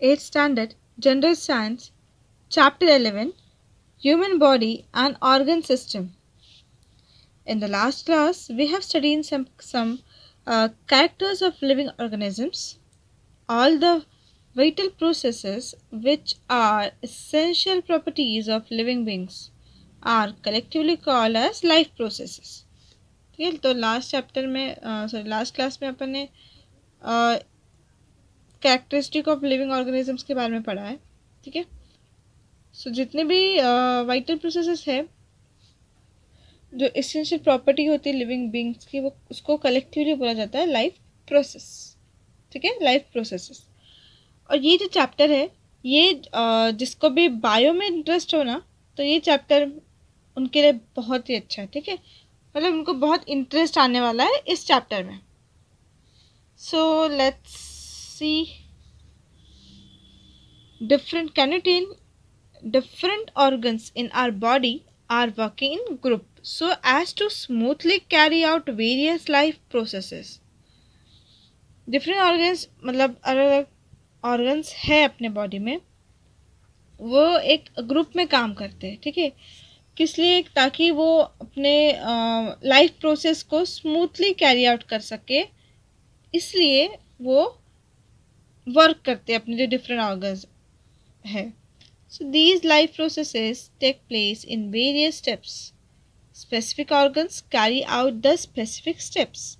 8th Standard General Science Chapter 11 Human Body and Organ System. In the last class, we have studied some, some uh, characters of living organisms, all the vital processes which are essential properties of living beings are collectively called as life processes. ठीक है तो last chapter में sorry last class में अपन ने characteristic of living organisms के बारे में पढ़ा है, ठीक है? सो जितने भी वाइटल प्रोसेसेस है, जो एसेंशियल प्रॉपर्टी होती है लिविंग बींग्स की, वो उसको कलेक्टिवली बोला जाता है लाइफ प्रोसेस ठीक है? लाइफ प्रोसेसेस और ये जो चैप्टर है, ये जिसको भी बायो में इंटरेस्ट हो ना तो ये चैप्टर उनके लिए बहुत ही अच्छा है, ठीक है? मतलब उनको बहुत इंटरेस्ट आने वाला है इस चैप्टर में. So let's see different canteen different organs in our body are working in group so as to smoothly carry out various life processes different organs मतलब अलग अलग ऑर्गन्स है अपने बॉडी में, वो एक ग्रुप में काम करते हैं, ठीक है? किस लिए? ताकि वो अपने लाइफ प्रोसेस को स्मूथली कैरी आउट कर सके, इसलिए वो वर्क करते हैं अपने जो डिफरेंट ऑर्गन्स है। So these life processes take place in various steps specific organs carry out the specific steps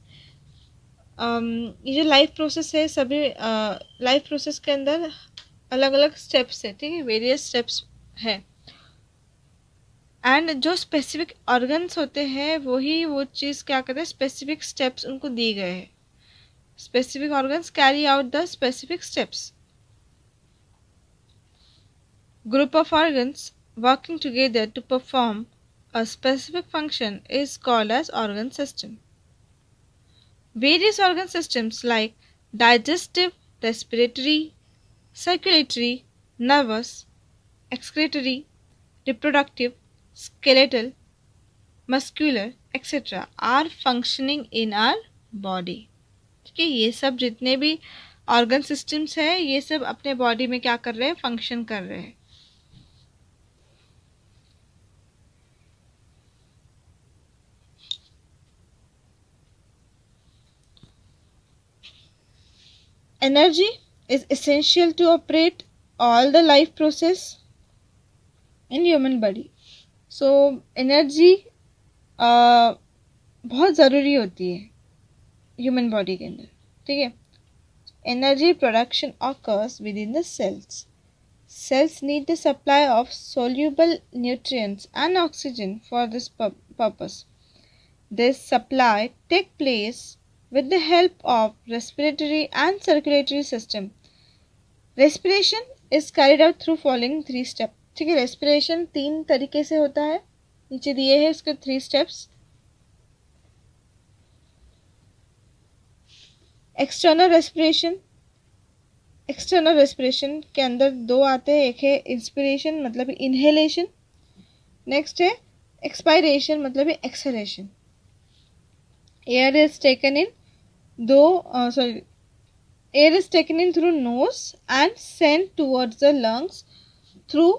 ये जो लाइफ प्रोसेस है सभी लाइफ uh, प्रोसेस के अंदर अलग अलग स्टेप्स है ठीक है? वेरियस स्टेप्स है। एंड जो स्पेसिफिक ऑर्गन्स होते हैं वही वो चीज़ क्या करते हैं? स्पेसिफिक स्टेप्स उनको दिए गए हैं। specific organs carry out the specific steps. Group of organs working together to perform a specific function is called as organ system. Various organ systems like digestive, respiratory, circulatory, nervous, excretory, reproductive, skeletal, muscular, etc. are functioning in our body. है ये सब जितने भी organ systems हैं, ये सब अपने body में क्या कर रहे हैं? फ़ंक्शन कर रहे हैं। Energy is essential to operate all the life process in human body. So energy बहुत ज़रूरी होती है। ह्यूमन बॉडी के अंदर, ठीक है? Energy production occurs within the cells cells need the supply of soluble nutrients and oxygen for this purpose this supply take place with the help of respiratory and circulatory system respiration is carried out through following three step ठीक है? Respiration तीन तरीके से होता है। नीचे दिए हैं उसके three steps external respiration external respiration के अंदर दो आते हैं। एक है इंस्पिरेशन मतलब इनहेलेशन नेक्स्ट है एक्सपायरेशन मतलब exhalation air is taken in दो sorry air is taken in through nose and sent towards the lungs through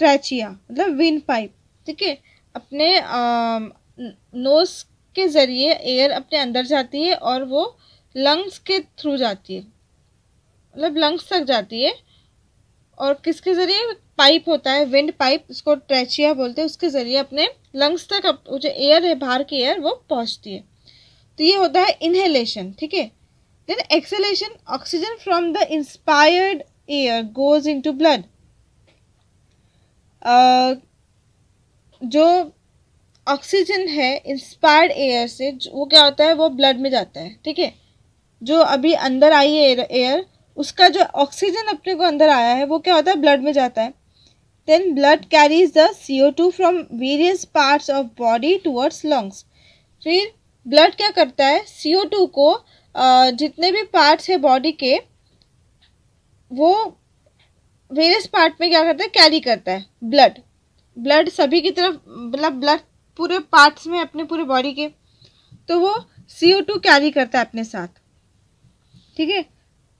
trachea मतलब विन पाइप ठीक है? अपने नोज़ के ज़रिए एयर अपने अंदर जाती है और वो लंग्स के थ्रू जाती है। मतलब लंग्स तक जाती है और किसके ज़रिए? पाइप होता है विंड पाइप उसको ट्रैचिया बोलते हैं। उसके ज़रिए अपने लंग्स तक अप, जो एयर है बाहर की एयर वो पहुँचती है। तो ये होता है इनहेलेशन ठीक है? Then exhalation oxygen from the inspired air goes into blood जो ऑक्सीजन है इंस्पायर्ड एयर से वो क्या होता है? वो ब्लड में जाता है ठीक है? जो अभी अंदर आई है एयर, एयर उसका जो ऑक्सीजन अपने को अंदर आया है वो क्या होता है? ब्लड में जाता है। Then blood carries the C O two from various parts of body towards lungs फिर ब्लड क्या करता है? सी ओ टू को जितने भी पार्ट्स है बॉडी के वो वेरियस पार्ट में क्या करता है? कैरी करता है। ब्लड ब्लड सभी की तरफ़ मतलब ब्लड पूरे पार्ट्स में अपने पूरे बॉडी के। तो वो सी ओ टू कैरी करता है अपने साथ। ठीक है?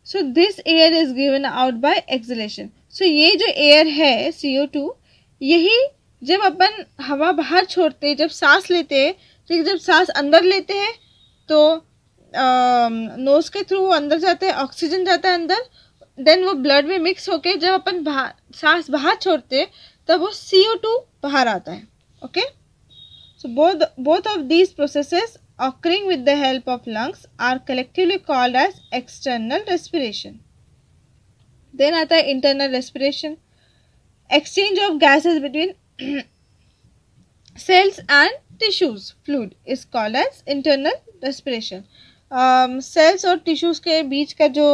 So this air is given out by exhalation so ये जो एयर है सी ओ टू यही जब अपन हवा बाहर छोड़ते जब सांस लेते हैं तो जब सांस अंदर लेते हैं तो नोज़ के थ्रू वो अंदर जाते हैं ऑक्सीजन जाता है अंदर देन वो ब्लड में मिक्स होके जब अपन बाहर, सांस बाहर छोड़ते तब वो सी ओ टू बाहर आता है okay so both both of these processes occurring with the help of lungs are collectively called as external respiration. Then आता है internal respiration. Exchange of gases between cells and tissues fluid is called as internal respiration. um, और tissues के बीच का जो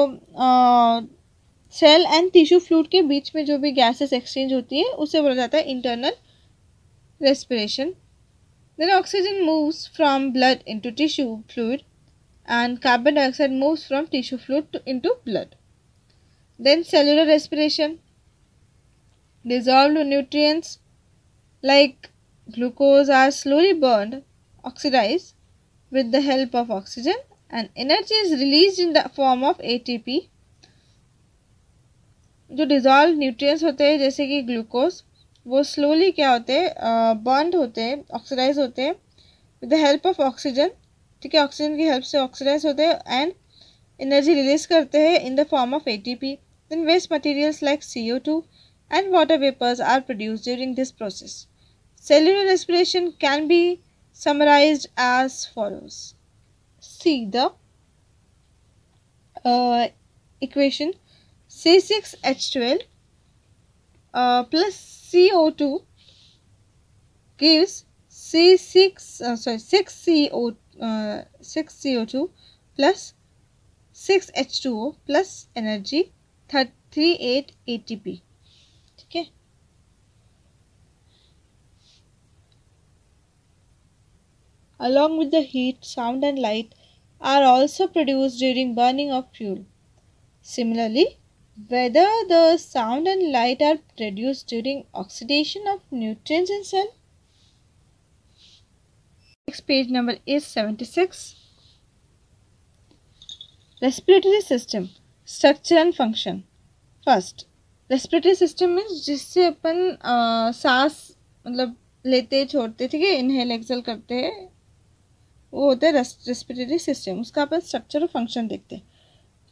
cell and tissue fluid के बीच में जो भी गैसेस एक्सचेंज होती है उसे बोला जाता है internal respiration Then oxygen moves from blood into tissue fluid and carbon dioxide moves from tissue fluid to, into blood. Then cellular respiration. Dissolved nutrients like glucose are slowly burned, oxidized with the help of oxygen and energy is released in the form of ATP. जो dissolve nutrients होते हैं जैसे कि glucose वो slowly क्या होते bond होते oxidise होते with the help of oxygen ठीक है? ऑक्सीजन की हेल्प से ऑक्सीडाइज होते हैं एंड एनर्जी रिलीज़ करते हैं in the form of ATP then waste materials like C O two and water vapours are produce during this process cellular cellular respiration can be summarized as follows. See the uh, equation C6H12 uh, plus CO2 gives C6 uh, sorry 6 CO uh, 6 CO2 plus 6 H2O plus energy 38 ATP ठीक है along with the heat sound and light are also produced during burning of fuel. Similarly, whether the sound and light are produced during oxidation of nutrients in cell. Next page number is 76. Respiratory system, structure and function. First, respiratory system means जिससे अपन सांस मतलब लेते छोड़ते ठीक है inhale exhale करते हैं वो होता है रेस्पिरेटरी सिस्टम उसका अपन स्ट्रक्चर और फ़ंक्शन देखते हैं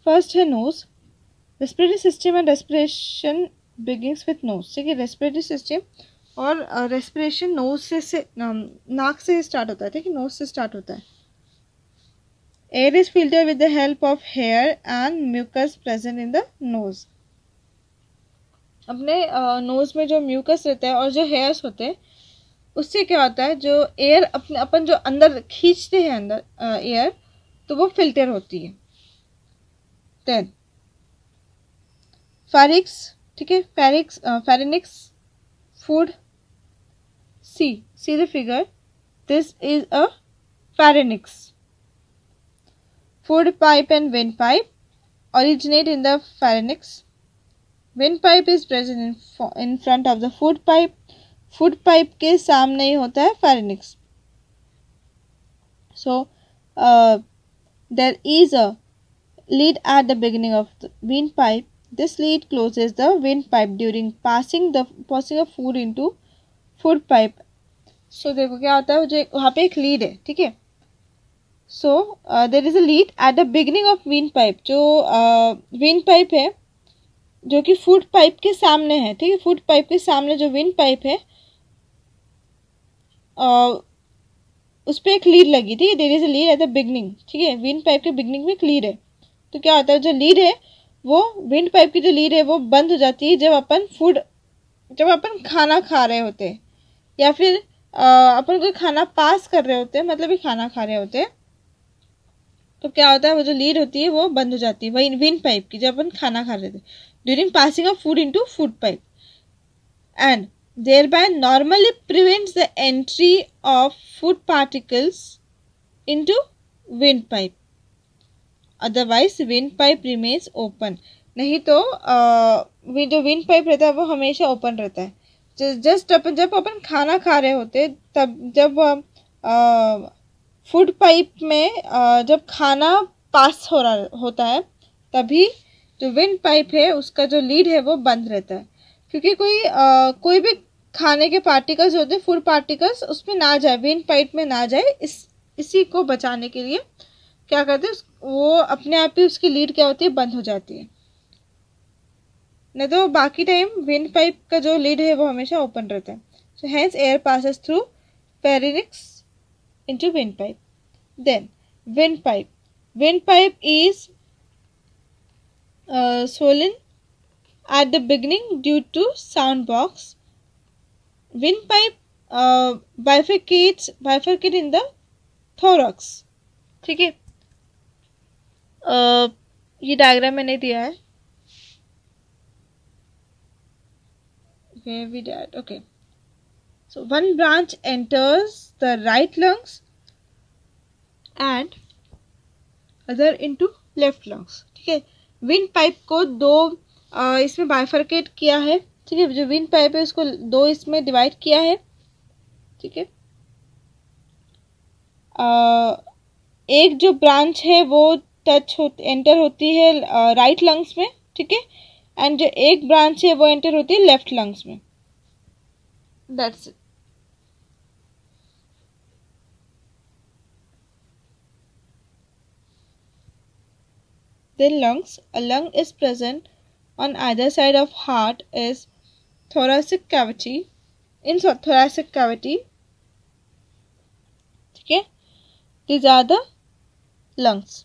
फ़र्स्ट है nose respiratory system and respiration begins with nose ठीक है रेस्पिरेटरी सिस्टम और रेस्पिरेशन नोज़ से, से नाक से स्टार्ट होता है ठीक है नोज़ से स्टार्ट होता है। Air is filter with the help of hair and mucus present in the nose अपने नोज़ में जो म्यूकस रहता है और जो हेयर्स होते हैं उससे क्या होता है जो एयर अपने अपन जो अंदर खींचते हैं अंदर एयर तो वो फ़िल्टर होती है। देन फेरिक्स ठीक है? Pharynx pharynx food see see the figure this is a pharynx food pipe and wind pipe originate in the pharynx wind pipe is present in in front of the food pipe food pipe के सामने ही होता है pharynx so there is a lid at the beginning of the wind pipe closes the wind pipe during passing the passing of food into food pipe so देखो क्या होता है जो वहाँ पे एक लीड है ठीक है? So there is a lead at the beginning of wind pipe जो विंड uh, पाइप है जो कि फ़ूड पाइप के सामने है ठीक है? फ़ूड पाइप के सामने जो विंड पाइप है उस पर एक लीड लगी ठीक है? There is a lid at the beginning ठीक है? विंड पाइप के बिगनिंग में एक लीड है। तो क्या होता है जो लीड है वो विंड पाइप की जो लीड है, वो बंद हो जाती है जब अपन फ़ूड जब अपन खाना खा रहे होते। या फिर अपन कोई खाना पास कर रहे होते मतलब ही खाना खा रहे होते तो क्या होता है, वो जो लीड होती है, वो बंद हो जाती है, वही विंड पाइप की, जब अपन खाना खा रहे थे during passing of food into food pipe and thereby the entry of food particles food wind into windpipe. Otherwise pipe remains open नहीं तो आ, जो विंड पाइप रहता है वो हमेशा ओपन रहता है जस्ट अपन जब अपन खाना खा रहे होते तब जब फ़ूड पाइप में आ, जब खाना पास हो रहा होता है तभी जो विंड पाइप है उसका जो लीड है वो बंद रहता है क्योंकि कोई आ, कोई भी खाने के पार्टिकल्स होते हैं फ़ूड पार्टिकल्स उसमें ना जाए विंड पाइप में ना जाए इस इसी को बचाने के लिए क्या करते हैं वो अपने आप ही उसकी लीड क्या होती है बंद हो जाती है। नहीं तो बाकी टाइम विंड पाइप का जो लीड है वो हमेशा ओपन रहता है। So hence air passes through pharynx into windpipe then windpipe windpipe is swollen at the beginning due to sound box. Windpipe uh, bifurcates bifurcate in the thorax. ठीक है? ये डायग्राम मैंने दिया है। Where we did okay. So one branch enters the right lungs and other ठीक है? Wind pipe को दो आ, इसमें बाइफरकेट किया है ठीक है? जो विंड पाइप है उसको दो इसमें डिवाइड किया है ठीक है? एक जो ब्रांच है वो टच हो एंटर होती है राइट लंग्स में, ठीक है? एंड जो एक ब्रांच है, वो एंटर होती है लेफ़्ट लंग्स में। That's then lungs a lung is present on other side of heart is thoracic cavity in thoracic cavity ठीक है? These are the lungs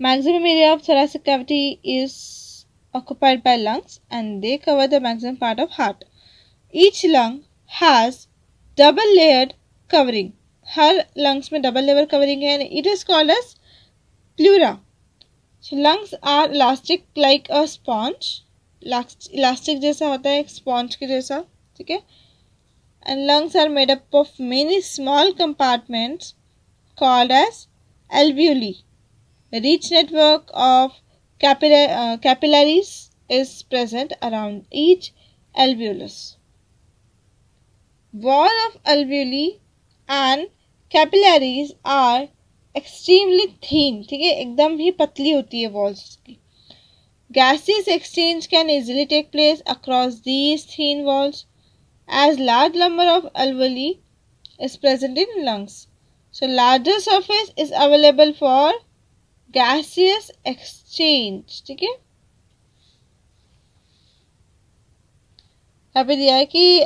maximum area of thoracic cavity is occupied by lungs and they cover the maximum part of heart. Each lung has double layered covering her lungs में double layer covering है it is called as pleura lungs are elastic like a sponge elastic जैसा होता है, एक sponge के जैसा, ठीक है? And lungs are made up of many small compartments called as alveoli rich network of capillaries is present around each alveolus wall of alveoli and capillaries are extremely thin ठीक है एकदम ही पतली होती है walls उसकी gaseous exchange can easily take place across these thin walls as large number of alveoli is present in lungs so larger surface is available for gaseous exchange ठीक है? यहाँ पे दिया है कि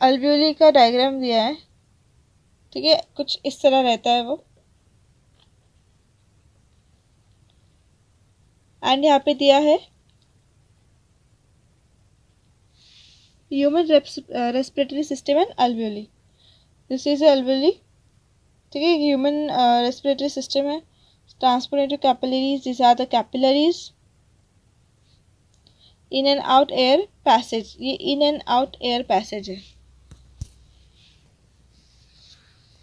अल्ब्यूली का डायग्राम दिया है, ठीक है? कुछ इस तरह रहता है वो। एंड यहाँ पे दिया है human respiratory system and अल्ब्यूली this is अल्ब्यूली ठीक है ह्यूमन रेस्पिरेटरी सिस्टम है। Transported capillaries this are the capillaries in and out air passage ये in and out air passage है।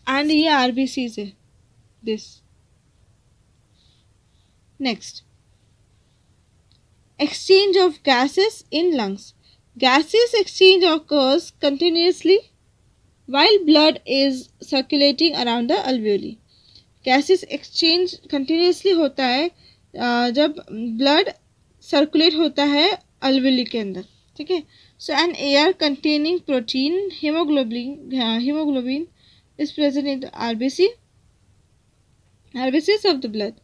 एंड ये RBCs है। This. Next. Exchange of gases in lungs. Gaseous exchange occurs continuously while blood is circulating around the alveoli gaseous exchange continuously होता है जब blood circulate होता है alveoli के अंदर ठीक है so an air containing protein hemoglobin hemoglobin is present in the RBC. RBCs of the blood.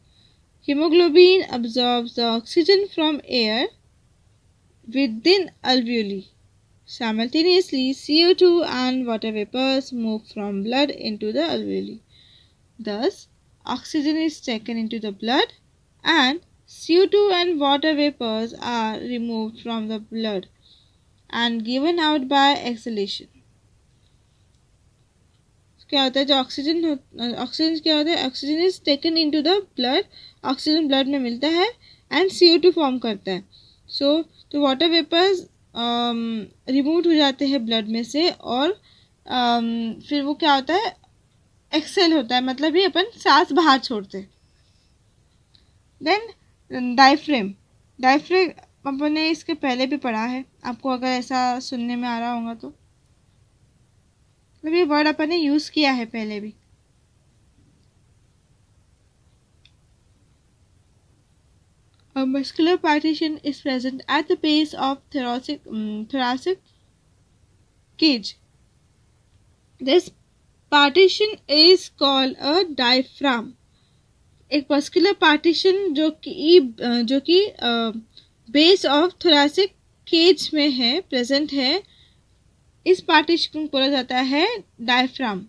Hemoglobin absorbs the oxygen from air within alveoli. Simultaneously, CO2 and water vapors move from blood into the alveoli. Thus, oxygen is taken into the blood and CO2 and water vapors are removed from the blood and given out by exhalation. क्या होता है जो oxygen oxygen क्या होता है oxygen is taken into the blood oxygen blood में मिलता है and C O two form करता है सो तो वाटर वेपर्स रिमूव हो जाते हैं ब्लड में से और um, फिर वो क्या होता है एक्सेल होता है मतलब ये अपन सांस बाहर छोड़ते देन डाइफ्रेम डाइफ्रेम अपन ने इसके पहले भी पढ़ा है। आपको अगर ऐसा सुनने में आ रहा होगा तो। मतलब ये वर्ड अपन ने यूज़ किया है पहले भी। A muscular partition is present at the base of thoracic um, thoracic cage. This partition is called a diaphragm. एक मस्कुलर पार्टीशन जो कि जो कि बेस ऑफ़ थोरासिक केज में है प्रेजेंट है इस पार्टीशन को बोला जाता है diaphragm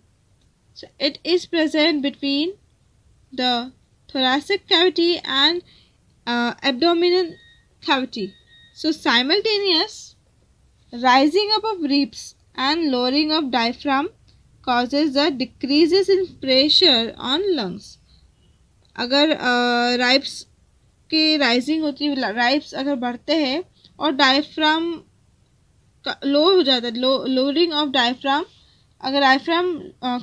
so it is present between the thoracic cavity and uh, abdominal cavity so simultaneous rising up of ribs and lowering of diaphragm causes the decreases in pressure on lungs अगर राइप्स uh, की rising होती है राइप्स अगर बढ़ते हैं और diaphragm low हो जाता है लोअरिंग ऑफ़ डायफ्राम अगर डायफ्राम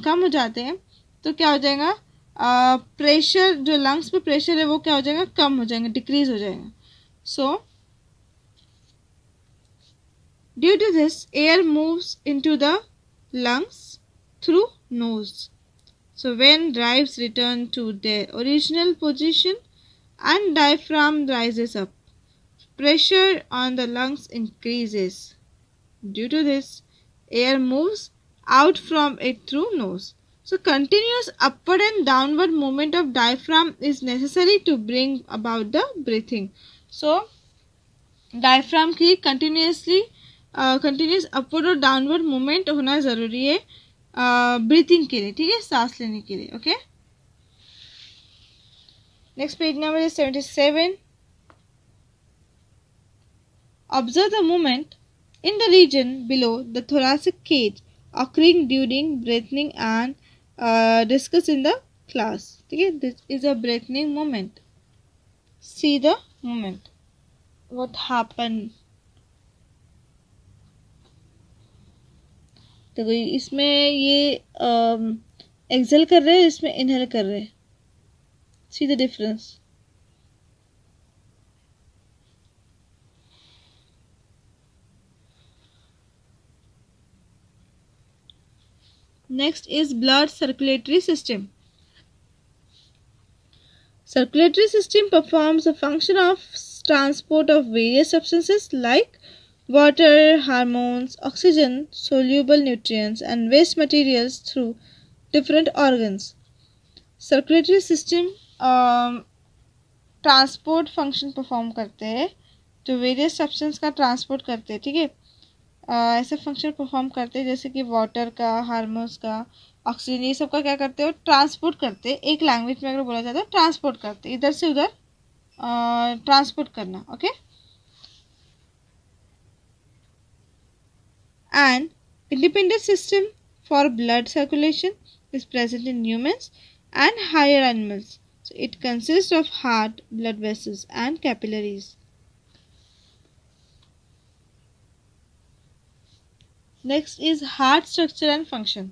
कम हो जाते हैं तो क्या हो जाएगा प्रेशर जो लंग्स पे प्रेशर है, वो क्या हो जाएगा? कम हो जाएँगे डिक्रीज हो जाएगा। So due to this air moves into the lungs through nose so when drives return to the original position and diaphragm rises up pressure on the lungs increases due to this air moves out from it through nose So continuous upward and downward movement of diaphragm is necessary to bring about the breathing. So diaphragm की uh, continuous upward और downward movement होना ज़रूरी है breathing uh, के लिए ठीक है सांस लेने के लिए okay next page number is seventy seven observe the movement in the region below the thoracic cage occurring during breathing and uh, discussed in the class. Okay, this is a breathing moment. See the moment. What happened? तो इसमें ये Excel कर रहे हैं इसमें inhale कर रहे हैं see the difference next is blood circulatory system circulatory system performs a function of transport of various substances like water hormones oxygen soluble nutrients and waste materials through different organs circulatory system transport function perform करते हैं, जो various substance का transport करते हैं, ठीक है? ऐसे function perform करते हैं, जैसे कि वाटर का हारमोन्स का ऑक्सीजन ये सब का क्या करते हैं? ट्रांसपोर्ट करते हैं। एक लैंग्वेज में अगर बोला जाता है ट्रांसपोर्ट करते इधर से उधर ट्रांसपोर्ट करना okay and independent system for blood circulation is present in humans and higher animals it consist of heart blood vessels and capillaries Next is heart structure and function.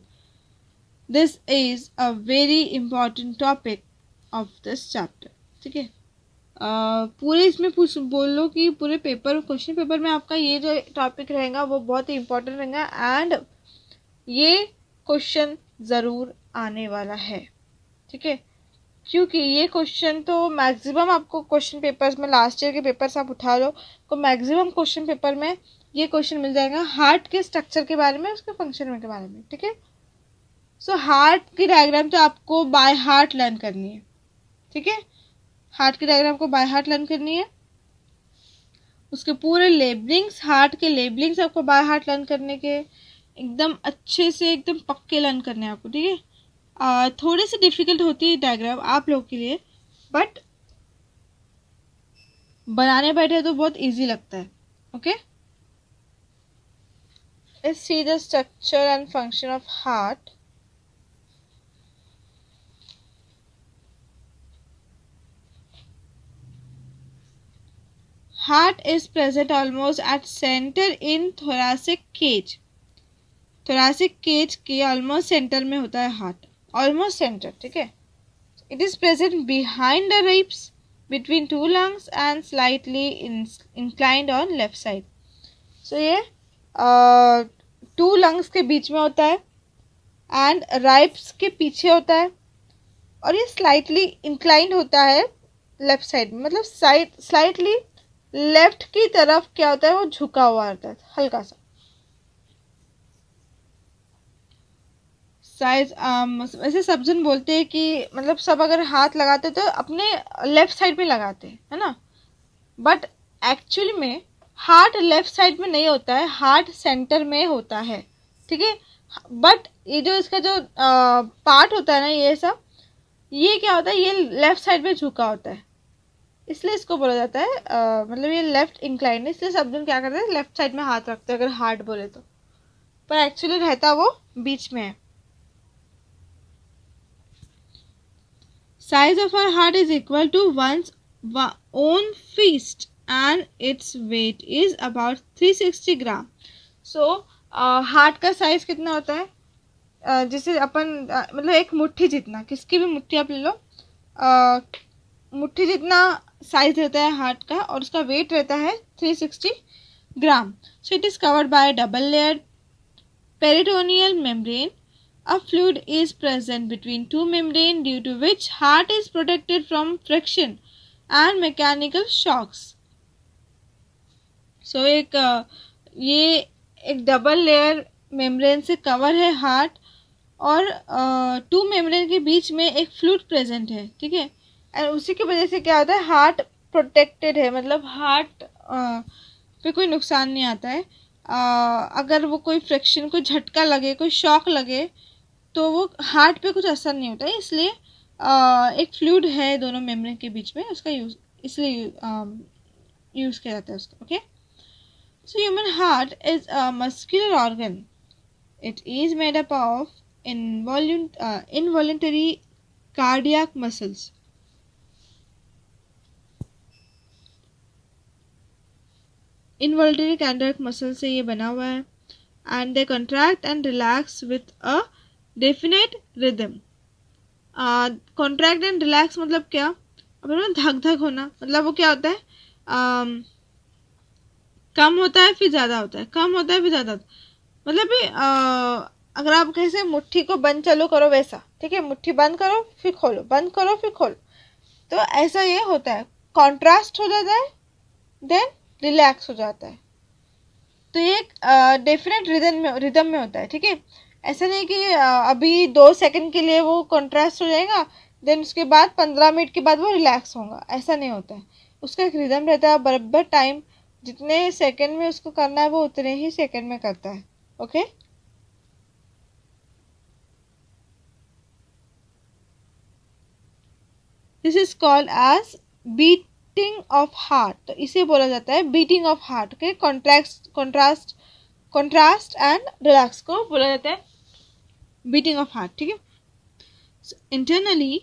This is a very important topic of this chapter. ठीक है पूरे इसमें पूछ, बोल लो कि पूरे paper question paper में आपका ये जो टॉपिक रहेगा, वो बहुत ही इम्पोर्टेंट रहेगा एंड ये क्वेश्चन ज़रूर आने वाला है ठीक है क्योंकि ये क्वेश्चन तो मैक्सिमम आपको क्वेश्चन पेपर्स में लास्ट ईयर के पेपर्स आप उठा लो तो मैक्सिमम क्वेश्चन पेपर में ये क्वेश्चन मिल जाएगा हार्ट के स्ट्रक्चर के बारे में, उसके फ़ंक्शन के बारे में, ठीक है? सो हार्ट की डायग्राम तो आपको बाय हार्ट लर्न करनी है, ठीक है? हार्ट की डायग्राम को बाय हार्ट लर्न करनी है। उसके पूरे लेबलिंग्स हार्ट के लेबलिंग्स आपको बाय हार्ट लर्न करने के, एकदम अच्छे से, एकदम पक्के लर्न करने हैं आपको, ठीक है? थोड़ी सी डिफ़िकल्ट होती है डायग्राम आप लोग के लिए बट बनाने बैठे तो बहुत इजी लगता है okay okay? Let's see the structure and function of heart. Heart is present almost at center in thoracic cage. thoracic cage के almost center में होता है heart. Almost center, ठीक है? Is present behind the ribs between two lungs and slightly in, inclined on left side. So ये two lungs के बीच में होता है एंड राइप्स के पीछे होता है और ये स्लाइटली इंक्लाइंड होता है लेफ़्ट साइड में। मतलब साइड स्लाइटली लेफ़्ट की तरफ़ क्या होता है, वो झुका हुआ रहता है, हल्का सा। साइज़ ऐसे सब जन बोलते हैं कि मतलब सब अगर हाथ लगाते तो अपने लेफ़्ट साइड में लगाते हैं, है ना? बट एक्चुअली में हार्ट लेफ़्ट साइड में नहीं होता है हार्ट सेंटर में होता है ठीक है? बट ये जो इसका जो पार्ट होता है ना ये सब ये क्या होता है? ये लेफ़्ट साइड में झुका होता है। इसलिए इसको बोला जाता है आ, मतलब ये लेफ़्ट इंक्लाइन है इसलिए सब जन क्या करते हैं लेफ़्ट साइड में हाथ रखते हैं अगर हार्ट बोले तो। पर एक्चुअली रहता वो बीच में है। Size of our heart is equal to one's own fist. And its weight is about three sixty gram so heart का साइज़ कितना होता है? जैसे अपन मतलब एक मुट्ठी जितना, किसकी भी मुट्ठी आप ले लो मुट्ठी जितना साइज़ रहता है हार्ट का और उसका वेट रहता है three sixty gram so it is covered by double layer peritoneal membrane a fluid is present between two membrane due to which heart is protected from friction and mechanical shocks so so, एक ये एक double layer membrane से cover है heart और two membrane के बीच में एक फ्लूड प्रेजेंट है ठीक है? एंड उसी की वजह से क्या होता है? हार्ट प्रोटेक्टेड है मतलब हार्ट पे कोई नुकसान नहीं आता है। आ, अगर वो कोई फ्रिक्शन कोई झटका लगे कोई शॉक लगे तो वो हार्ट पे कुछ असर नहीं होता है। इसलिए एक फ्लूड है दोनों मेम्ब्रेन के बीच में उसका यूज़ इसलिए यूज़ किया जाता है उसका okay so human heart is a muscular organ it is made up of involunt uh, involuntary cardiac muscles. Involuntary cardiac muscle से ये बना हुआ है। And they contract and relax with a definite rhythm contract and relax मतलब क्या? अब धक धक होना मतलब वो क्या होता है? Um, कम होता है, फिर ज़्यादा होता है। कम होता है, फिर ज़्यादा मतलब भी अगर आप कैसे मुट्ठी को बंद चालू करो वैसा, ठीक है, मुट्ठी बंद करो, फिर खोलो, बंद करो, फिर खोलो। तो ऐसा ये होता है। कॉन्ट्रास्ट हो जाता है, देन रिलैक्स हो जाता है। तो ये एक डिफरेंट रिदम में रिदम में होता है, ठीक है? ऐसा नहीं कि अभी दो सेकंड के लिए वो कॉन्ट्रास्ट हो जाएगा, देन उसके बाद पंद्रह मिनट के बाद वो रिलैक्स होगा। ऐसा नहीं होता है। उसका एक रिदम रहता है, बराबर टाइम जितने सेकंड में उसको करना है, वो उतने ही सेकंड में करता है। Okay this is called as beating of heart तो इसे बोला जाता है beating of heart okay contract contrast contrast and relax को बोला जाता है बीटिंग ऑफ़ हार्ट ठीक है? Internally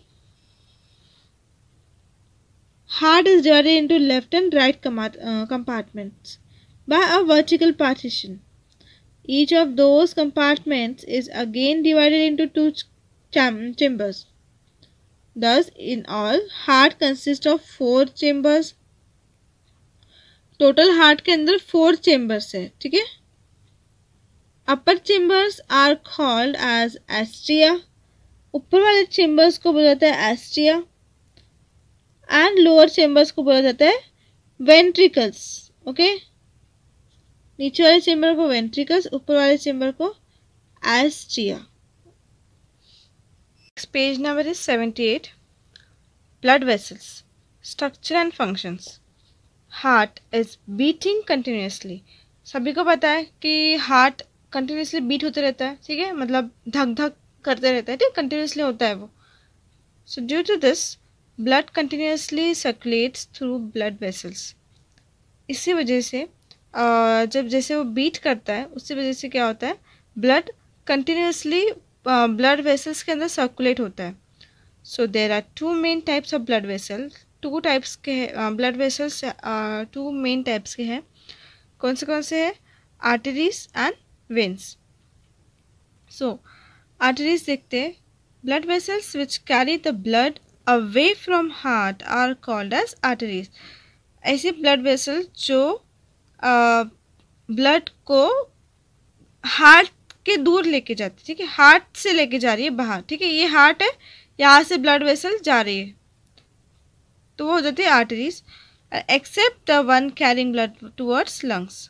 heart is divided into left and right compartments by a vertical partition. Each of those compartments is again divided into two cham chambers. Thus, in all, heart consists of four chambers. Total heart के अंदर four chambers है ठीक है upper chambers are called as atria ऊपर वाले chambers को बोला जाता है एस्ट्रिया एंड लोअर चेम्बर्स को बोला जाता है वेंट्रिकल्स ओके नीचे वाले चेम्बर को वेंट्रिकल्स ऊपर वाले चेम्बर को atria page number is seventy eight Blood vessels. Structure and functions. Heart is beating continuously. सभी को पता है कि हार्ट कंटिन्यूसली बीट होते रहता है, ठीक है मतलब धक धक करते रहता है, ठीक कंटिन्यूसली होता है वो so due to this blood continuously circulates through blood vessels इसी वजह से जब जैसे वो बीट करता है, उसी वजह से क्या होता है? ब्लड कंटिन्यूसली ब्लड वेसल्स के अंदर सर्कुलेट होता है। So there are two main types of blood vessel two types के हैं blood vessels two main types के हैं। कौन से कौन से हैं? Arteries and veins so arteries देखते हैं। Blood vessels which carry the blood away from heart are called as arteries ऐसे ब्लड वेसल जो uh, को हार्ट के दूर लेके जाती है ठीक है? हार्ट से लेके जा रही है बाहर ठीक है? ये हार्ट है यहाँ से ब्लड वेसल जा रही है। तो वो हो जाती है arteries except the one carrying blood towards lungs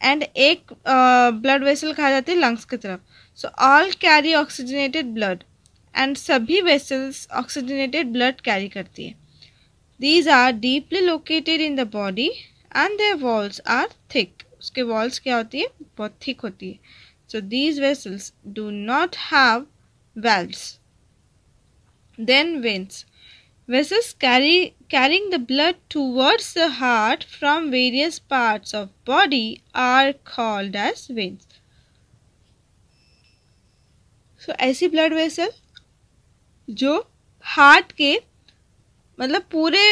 and एक ब्लड वेसल कहा जाती है लंग्स की तरफ़। So all carry oxygenated blood and सभी वेसल्स ऑक्सीजनेटेड ब्लड कैरी करती है these are deeply located in the body and their walls are thick उसके वॉल्स क्या होती है बहुत थिक होती है so these vessels do not have valves then veins vessels carry carrying the blood towards the heart from various part of body are called as veins so ऐसी blood vessel जो heart के मतलब पूरे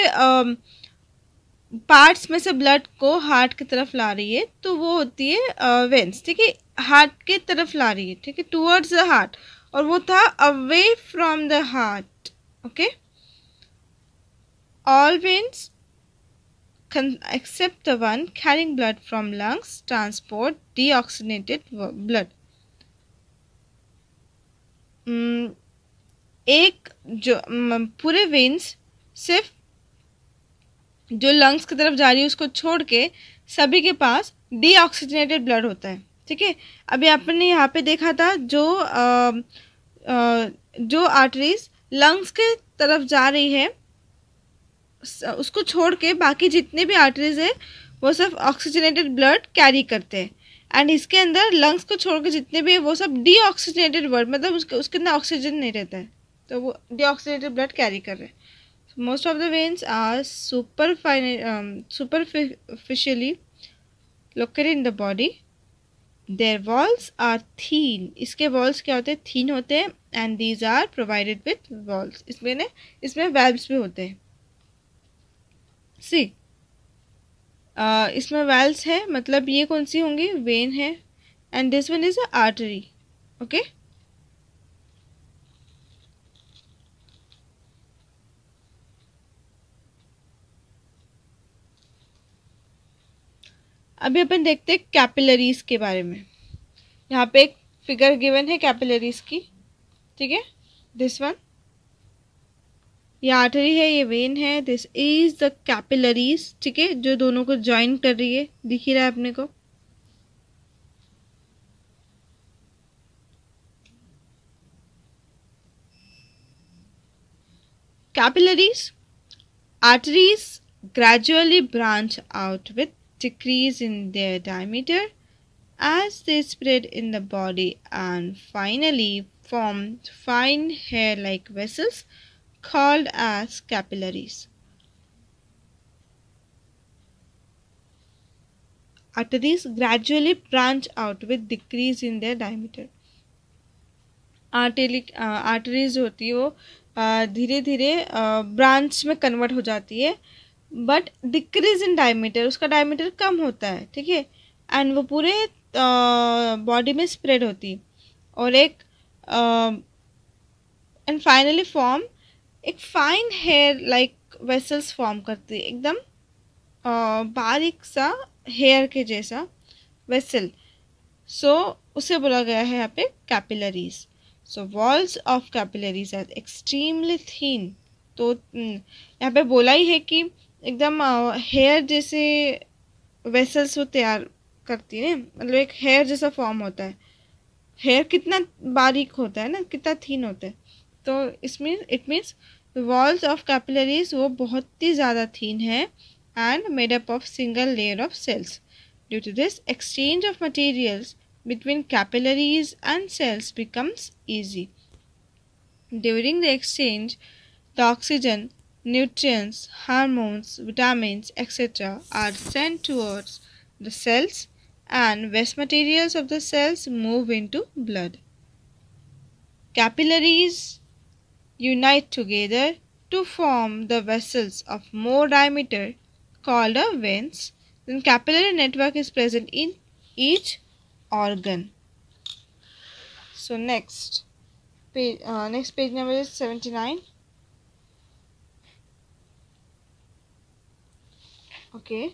parts में से blood को heart की तरफ़ ला रही है तो वो होती है वेंस ठीक है? हार्ट के तरफ़ ला रही है ठीक है? टूवर्ड्स द हार्ट और वो था away from the heart okay all veins except the one carrying blood from lungs transport deoxygenated um, एक जो पूरे वेन्स सिर्फ़ जो लंग्स की तरफ़ जा रही है उसको छोड़ के सभी के पास डीऑक्सीजनेटेड ब्लड होता है ठीक है? अभी आपने यहाँ पे देखा था जो आ, आ, जो आर्टरीज लंग्स के तरफ़ जा रही है उसको छोड़ के बाकी जितने भी आर्टरीज है वो सब ऑक्सीजनेटेड ब्लड कैरी करते हैं। एंड इसके अंदर लंग्स को छोड़ के जितने भी है वो सब डीऑक्सीजनेटेड ब्लड मतलब उसके उसके अंदर ऑक्सीजन नहीं रहता है। तो वो डिऑक्सीडेटेड ब्लड कैरी कर रहे हैं। Most of the veins are super superficially locate in the body their walls are thin इसके वॉल्स क्या होते हैं? थीन होते हैं and these are provided with walls इसमें ने, इसमें वेल्ब्स भी होते हैं। सी uh, इसमें वेल्स है मतलब ये कौन सी होंगी? वेन है and this one is a artery okay? अभी अपन देखते हैं कैपिलरीज के बारे में। यहाँ पे एक फिगर गिवन है कैपिलरीज की, ठीक है? दिस वन ये आर्टरी है, ये वेन है। दिस इज़ द कैपिलरीज ठीक है? जो दोनों को ज्वाइन कर रही है। दिख ही रहा है अपने को। Capillaries arteries gradually branch out with decrease in their diameter as they spread in the body and finally form fine hair-like vessels called as capillaries. Arteries gradually branch out with decrease in their diameter. आर्टेरिक arteries होती है वो धीरे धीरे branch में convert हो जाती है बट डिक्रीज इन डायमीटर उसका डायमीटर कम होता है ठीक है? एंड वो पूरे बॉडी में स्प्रेड होती और एक एंड फाइनली फॉर्म एक fine hair like vessels form करती एकदम बारीक सा हेयर के जैसा वेसल सो so, उसे बोला गया है यहाँ पे capillaries so walls of capillaries are extremely thin तो यहाँ पे बोला ही है कि एकदम हेयर जैसे वेसल्स वो तैयार करती है मतलब एक हेयर जैसा फॉर्म होता है। हेयर कितना बारीक होता है ना? कितना थीन होता है। तो इसमें it means walls of capillaries वो बहुत ही ज़्यादा थीन है and made up of single layer of cells due to this exchange of materials between capillaries and cells becomes easy. During the exchange, the oxygen nutrients, hormones, vitamins, etc. are sent towards the cells and waste materials of the cells move into blood. Capillaries unite together to form the vessels of more diameter called veins. Then capillary network is present in each organ. So next page, uh, next page number is 79. Okay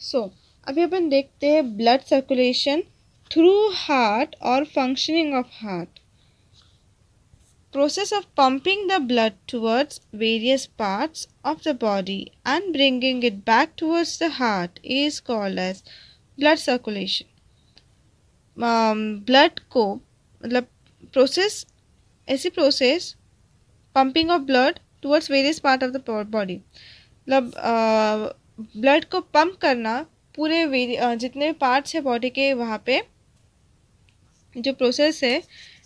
so अभी अपन देखते हैं blood circulation through heart और functioning of heart process of pumping the blood towards various parts of the body and bringing it back towards the heart is called as blood circulation blood को मतलब process ऐसी process pumping of blood towards various part of the body मतलब blood को pump करना पूरे जितने parts है body के वहाँ पे, जो प्रोसेस है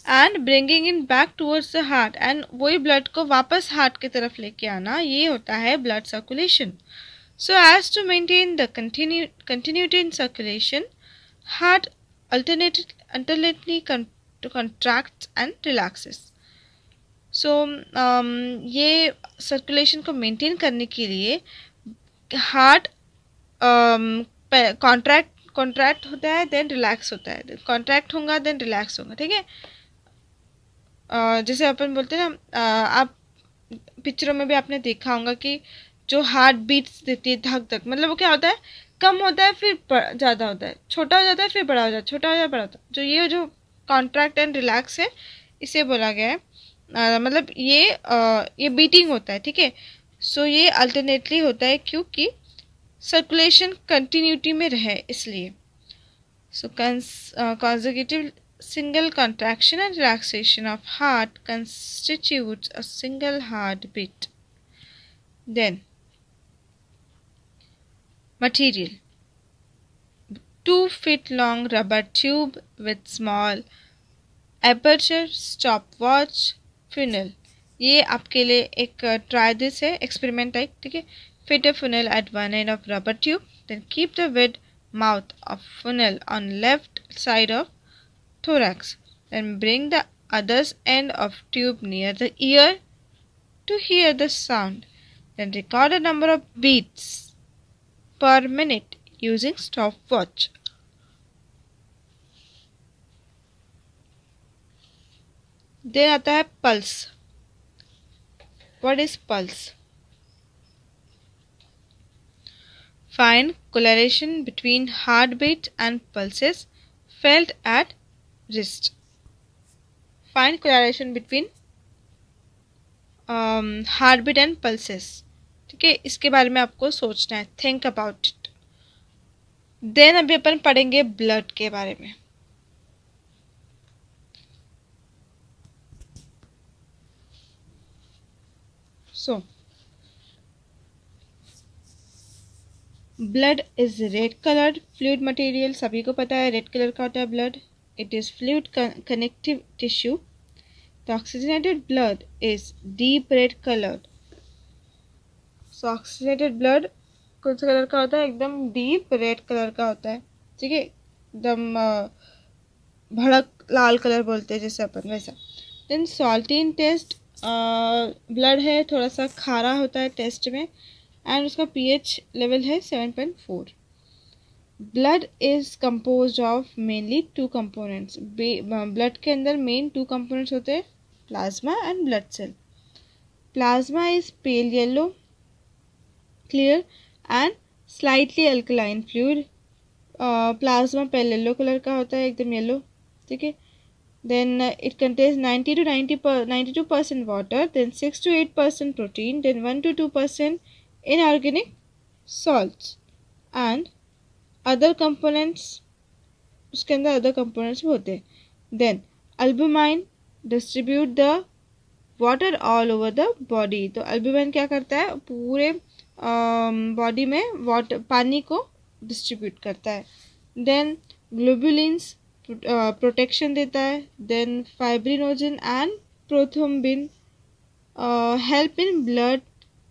and bringing in back towards the heart and वही ब्लड को वापस हार्ट की तरफ़ लेके आना, ये होता है blood circulation so as to maintain the continue continuity in circulation heart alternate alternately contract and relaxes so ये सर्कुलेशन को मेंटेन करने के लिए हार्ट कॉन्ट्रैक्ट कॉन्ट्रैक्ट होता है देन रिलैक्स होता है। कॉन्ट्रैक्ट होगा देन रिलैक्स होगा ठीक है? जैसे अपन बोलते हैं ना आप पिक्चरों में भी आपने देखा होगा कि जो हार्ट बीट्स देती है धक धक मतलब वो क्या होता है? कम होता है फिर ज़्यादा होता है। छोटा हो जाता है फिर बड़ा हो जाता है। छोटा हो जाता है बड़ा होता है। जो ये जो कॉन्ट्रैक्ट एंड रिलैक्स है इसे बोला गया है। आ, मतलब ये आ, ये बीटिंग होता है ठीक है? सो ये अल्टरनेटली होता है क्योंकि सर्कुलेशन कंटिन्यूटी में रहे इसलिए। So consecutive single contraction and relaxation of heart constitute a single heartbeat then material to fit long rubber tube with small aperture stopwatch funnel ये आपके लिए एक ट्राई दिस है एक्सपेरिमेंट टाइप ठीक है? Fit a funnel at one end of rubber tube then keep the wide mouth of funnel on left side of thorax then bring the others end of tube near the ear to hear the sound then record a number of beats per minute using stop watch then आता है pulse What is pulse? Find correlation between heartbeat and pulses felt at wrist. Find correlation between um, heartbeat and pulses. ठीक है इसके बारे में आपको सोचना है थिंक अबाउट इट देन अभी अपन पढ़ेंगे ब्लड के बारे में so blood is red coloured fluid material सभी को पता है रेड कलर का होता है blood it is fluid connective tissue. The oxygenated blood is deep red colored. So, oxygenated blood कौन सा कलर का होता है? एकदम डीप रेड कलर का होता है। ठीक है? एकदम भड़क, लाल कलर बोलते हैं जैसे अपन, वैसा। देन सॉल्टीन टेस्ट ब्लड है थोड़ा सा खारा होता है टेस्ट में एंड उसका पीएच लेवल है seven point four blood is compose of mainly two components blood के अंदर मेन टू कंपोनेंट्स होते हैं plasma and blood cell plasma is pale yellow clear and slightly alkaline fluid plasma pale yellow colour का होता है, एकदम yellow ठीक है? Then uh, it contains 90 to 90 per 92 percent water then 6 to 8 percent protein then 1 to 2 percent inorganic salts. And other components उसके अंदर other components भी होते हैं then albumin distribute the water all over the body तो albumin क्या करता है? पूरे बॉडी um, में वाटर पानी को डिस्ट्रीब्यूट करता है. देन ग्लोबुलिन्स प्रोटेक्शन देता है then fibrinogen and prothrombin help in blood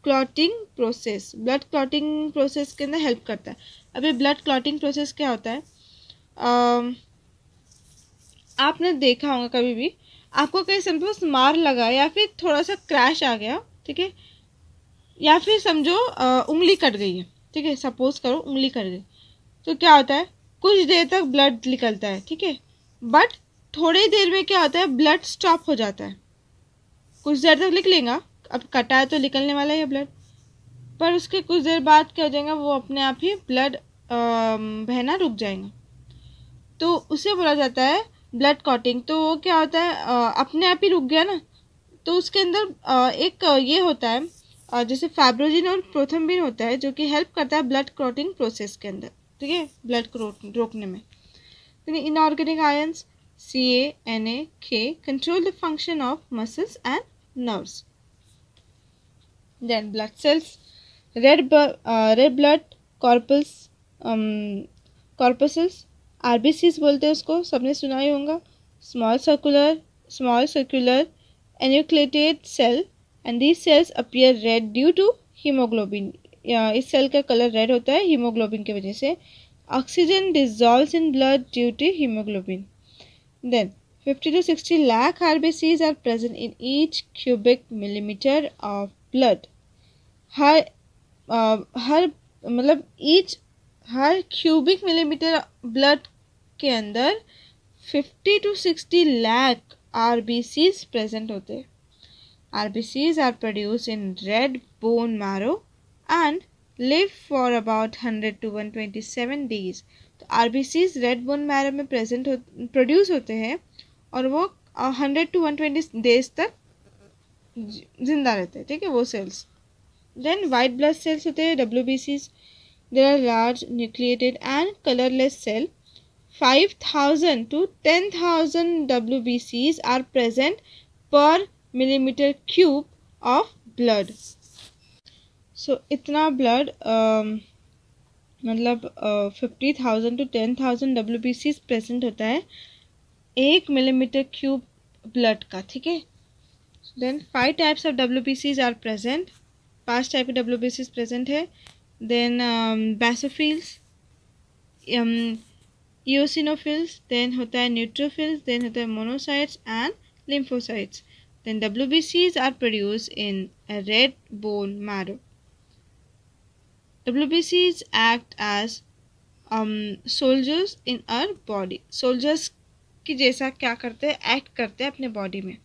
clotting process blood clotting process के अंदर हेल्प करता है। अभी ब्लड क्लॉटिंग प्रोसेस क्या होता है? आ, आपने देखा होगा कभी भी आपको कहीं समझो मार लगा या फिर थोड़ा सा क्रैश आ गया ठीक है? या फिर समझो उंगली कट गई है ठीक है? सपोज़ करो उंगली कट गई। तो क्या होता है? कुछ देर तक ब्लड निकलता है ठीक है? बट थोड़ी देर में क्या होता है ब्लड स्टॉप हो जाता है। कुछ देर तक निकलेगा अब कटा है तो निकलने वाला है ब्लड पर उसके कुछ देर बाद क्या हो जाएगा वो अपने आप ही ब्लड बहना रुक जाएगा। तो उसे बोला जाता है ब्लड कॉटिंग तो वो क्या होता है आ, अपने आप ही रुक गया ना तो उसके अंदर एक ये होता है जैसे फैब्रोजिन और प्रोथम्बिन होता है जो कि हेल्प करता है ब्लड क्लॉटिंग प्रोसेस के अंदर। ठीक है? ब्लड को रोकने में। Inorganic ions C N A K control the function of muscles and nerves then blood cells red red blood corpuscles corpuscles RBCs बोलते हैं उसको, सबने सुना ही होगा। Small circular small circular enucleated cell and these cells appear red due to haemoglobin इस cell का colour red होता है हीमोग्लोबिन की वजह से। Oxygen dissolve in blood due to haemoglobin then 50 to 60 lakh RBCs are present in each cubic millimeter of blood. हर हर मतलब ईच हर क्यूबिक मिलीमीटर ब्लड के अंदर 50 टू 60 लाख RBCs प्रेजेंट होते हैं। RBCs are produced in red bone marrow and live for about 100 to 127 days. तो RBCs red bone marrow में प्रेजेंट हो प्रोड्यूस होते हैं और वो hundred to one twenty days तक ज़िंदा रहते हैं, ठीक है, वो cells then white blood cells होते हैं W B Cs there are large nucleated and colourless cell 5000 to 10000 WBCs are present per millimeter cube of So इतना um, मतलब fifty thousand to ten thousand W B C present होता है एक millimetre cube blood का ठीक है? Then five types of W B Cs are present पाँच type के डब्ल्यू बी सीज प्रेजेंट है। देन बैसोफिल्स eosinophils देन होता है न्यूट्रोफिल्स देन होता है monocytes and lymphocytes. Then WBCs are produced in a red bone marrow. WBCs act as um, soldiers in our body. Soldiers की जैसा क्या करते हैं एक्ट करते हैं अपने बॉडी में।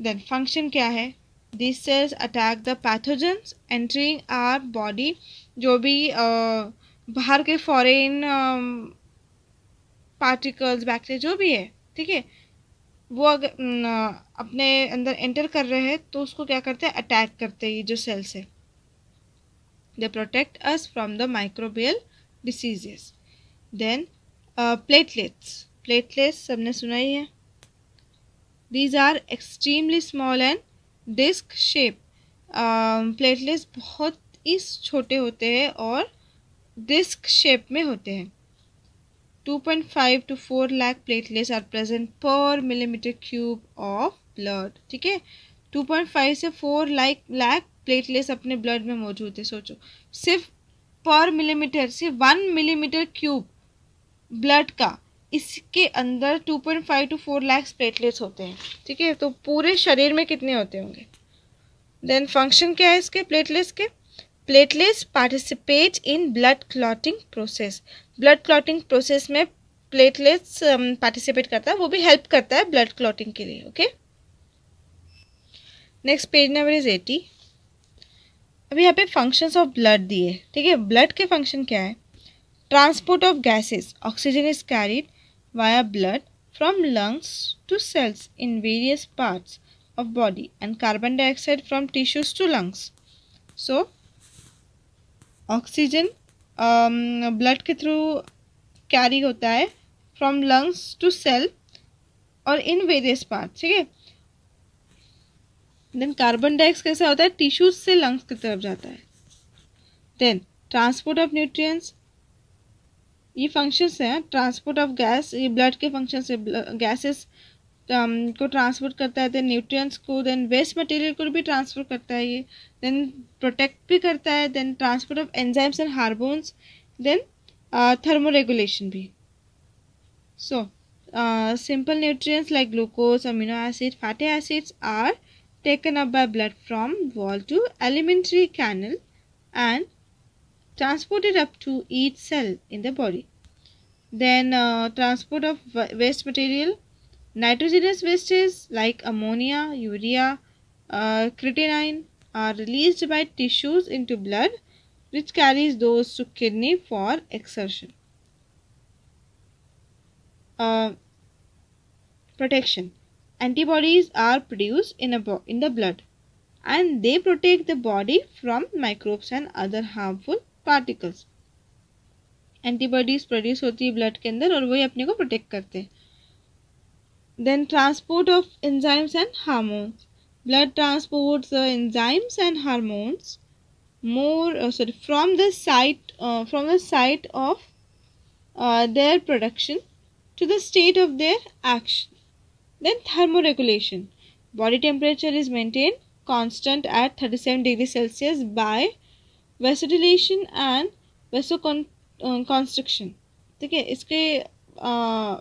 देन फ़ंक्शन क्या है? This cells attack the pathogens entering our body जो भी uh, बाहर के फॉरेन पार्टिकल्स बैक्टीरिया जो भी है ठीक है? वो अगर अपने अंदर एंटर कर रहे हैं तो उसको क्या करते हैं? अटैक करते हैं ये जो सेल्स है। They protect us from the microbial diseases then platelets platelets सबने सुना ही है? These are extremely small and disc shape platelets बहुत ही छोटे होते हैं और डिस्क शेप में होते हैं. 2.5 to 4 lakh platelets are present per millimeter cube of blood. ठीक है? 2.5 से 4 लाख लाख प्लेटलेट्स अपने ब्लड में मौजूद है सोचो। सिर्फ़ पर मिलीमीटर सिर्फ़ वन मिलीमीटर क्यूब ब्लड का इसके अंदर 2.5 टू 4 लैक्स प्लेटलेट्स होते हैं ठीक है? तो पूरे शरीर में कितने होते होंगे? देन फ़ंक्शन क्या है इसके प्लेटलेट्स के? Platelets participate in blood clotting process blood clotting process में प्लेटलेट्स पार्टिसिपेट um, करता है वो भी हेल्प करता है ब्लड क्लॉटिंग के लिए okay next page number is eighty अभी यहाँ पे फ़ंक्शंस ऑफ़ ब्लड दिए। ठीक है? ब्लड के फ़ंक्शन क्या है? Transport of gases oxygen is carried via blood from lungs to cells in various parts of body and carbon dioxide from tissues to lungs so oxygen blood के through carry होता है from lungs to cell और in various part ठीक है? Then carbon dioxide कैसा होता है? Tissues से लंग्स की तरफ़ जाता है। देन ट्रांसपोर्ट ऑफ़ न्यूट्रिएंट्स ये फ़ंक्शंस हैं ट्रांसपोर्ट ऑफ़ गैस ये ब्लड के फ़ंक्शंस है गैसेस को ट्रांसपोर्ट करता है। देन न्यूट्रिएंट्स को देन वेस्ट मटेरियल को भी ट्रांसपोर्ट करता है ये। देन प्रोटेक्ट भी करता है। Then transport of enzymes and hormones then thermoregulation भी। So simple nutrients like glucose amino acid fatty acids are taken up by blood from wall to alimentary canal and transported up to each cell in the body then uh, transport of waste material Nitrogenous wastes like ammonia, urea, uh, creatinine are released by tissues into blood which carries those to kidney for exertion. protection antibodies are produced in a in the blood and they protect the body from microbes and other harmful particles antibodies produce होती है blood के अंदर और वही अपने को protect करते हैं then transport of enzymes and hormones blood transports the enzymes and hormones more uh, sorry from the site uh, from the site of uh, their production to the state of their action Then thermoregulation body temperature is maintained constant at 37 degrees celsius by vasodilation and vasoconstriction ठीक है इसके आ,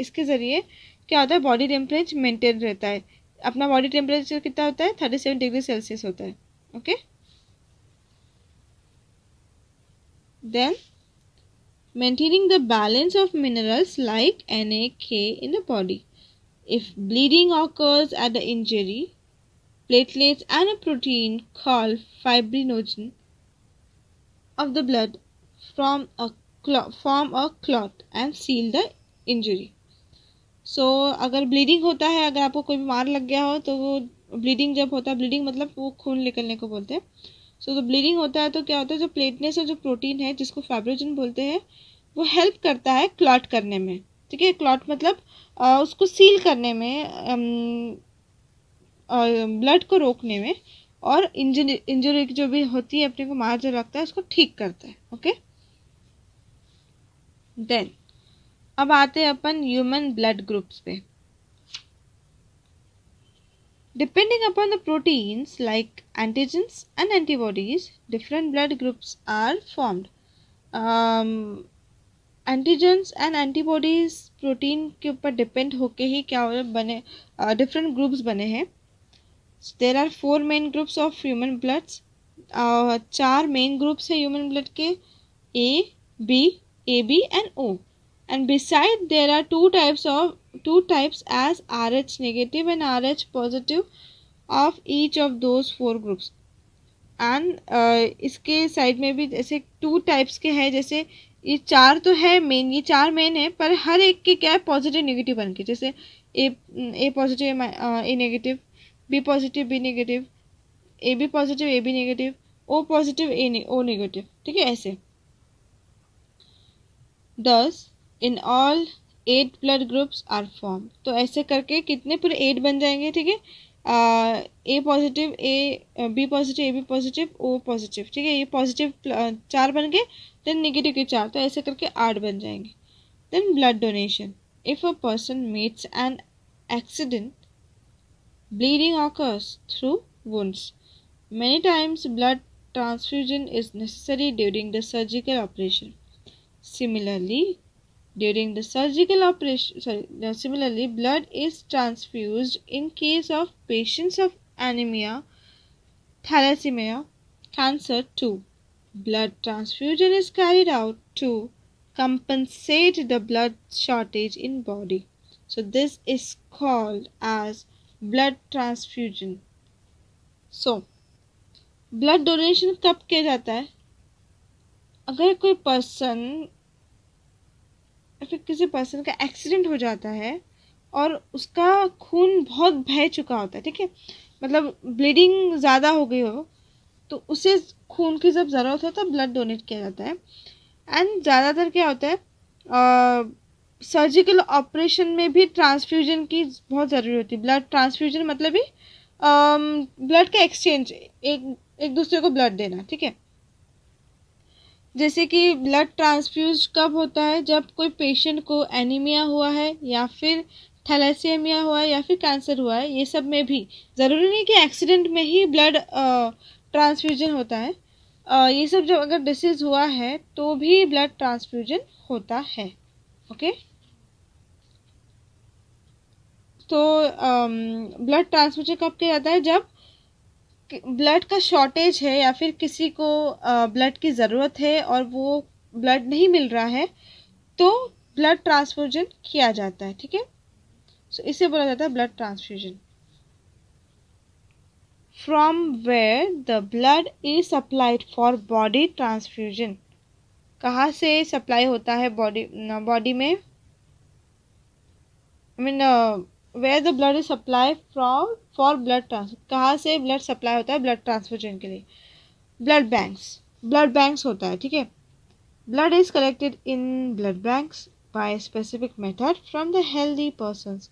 इसके ज़रिए क्या होता है body temperature maintain रहता है अपना बॉडी टेम्परेचर कितना होता है थर्टी सेवन डिग्री सेल्सियस होता है okay then maintaining the balance of minerals like Na, K in the body. If bleeding occurs at the injury, platelets and a protein called fibrinogen of the blood from a form a clot and seal the injury. So so, अगर bleeding होता है अगर आपको कोई बीमार लग गया हो तो वो ब्लीडिंग जब होता है ब्लीडिंग मतलब वो खून निकलने को बोलते हैं। सो so, तो ब्लीडिंग होता है तो क्या होता है जो प्लेटनेस और जो प्रोटीन है जिसको फाइब्रोजन बोलते हैं वो हेल्प करता है क्लॉट करने में। ठीक है? क्लॉट मतलब उसको सील करने में ब्लड को रोकने में और इंजरी इंजरी जो भी होती है, अपने को मार जो लगता है, उसको ठीक करता है ओके देन अब आते हैं अपन ह्यूमन ब्लड ग्रुप्स पे। Depending upon the proteins like antigens and antibodies different blood groups are formed antigens and antibodies protein के ऊपर डिपेंड होके ही क्या हो बने डिफरेंट uh, ग्रुप्स बने हैं। There are four main groups of human bloods चार मेन ग्रुप्स हैं ह्यूमन ब्लड के A B A B and O and beside there are two types of two types as R H negative and R H positive of each of those four groups and इसके side में भी जैसे two types के हैं जैसे ये चार तो है मेन ये चार मेन है, पर हर एक के क्या है? पॉजिटिव नेगेटिव बन के जैसे A A positive A negative B positive B negative A B positive A B negative O positive A O negative ठीक है? ऐसे। Thus in all eight blood groups are form तो ऐसे करके कितने पूरे एट बन जाएँगे, ठीक है? A positive A B positive A B positive O positive ठीक है? ये पॉजिटिव चार बन गए। देन निगेटिव के चार तो ऐसे करके आठ बन जाएँगे। Then blood donation if a person meets an accident bleeding occurs through wounds many times blood transfusion is necessary during the surgical operation similarly during the surgical operation sorry similarly blood is transfuse in case of patients of anaemia thalassaemia cancer to Blood transfusion is carried out to compensate the blood shortage in body. So this is called as blood transfusion. So, blood donation कब किया जाता है अगर कोई person फिर किसी person का accident हो जाता है और उसका खून बहुत बह चुका होता है ठीक है मतलब ब्लीडिंग ज़्यादा हो गई हो तो उसे खून की जब ज़रूरत हो तो ब्लड डोनेट किया जाता है। एंड ज़्यादातर क्या होता है सर्जिकल ऑपरेशन में भी ट्रांसफ्यूजन की बहुत ज़रूरी होती है। ब्लड ट्रांसफ्यूजन मतलब भी ब्लड का एक्सचेंज एक एक दूसरे को ब्लड देना, ठीक है? जैसे कि ब्लड ट्रांसफ्यूज कब होता है, जब कोई पेशेंट को एनीमिया हुआ है, या फिर थैलेसीमिया हुआ है, या फिर कैंसर हुआ है, ये सब में भी। ज़रूरी नहीं कि एक्सीडेंट में ही ब्लड ट्रांसफ्यूजन होता है। ये सब जब अगर डिसीज़ हुआ है तो भी ब्लड ट्रांसफ्यूजन होता है। ओके तो ब्लड ट्रांसफ्यूजन कब किया जाता है? जब ब्लड का शॉर्टेज है या फिर किसी को ब्लड की ज़रूरत है और वो ब्लड नहीं मिल रहा है तो ब्लड ट्रांसफ्यूजन किया जाता है। ठीक है? सो इसे बोला जाता है blood transfusion from where the blood is supplied for body transfusion कहाँ से सप्लाई होता है बॉडी बॉडी में? I mean where the blood is supply from for blood transfer कहाँ से ब्लड सप्लाई होता है ब्लड ट्रांसफ्यूजन के लिए? ब्लड बैंक्स ब्लड बैंक्स होता है, ठीक है? Blood is collected in blood banks by specific method from the healthy persons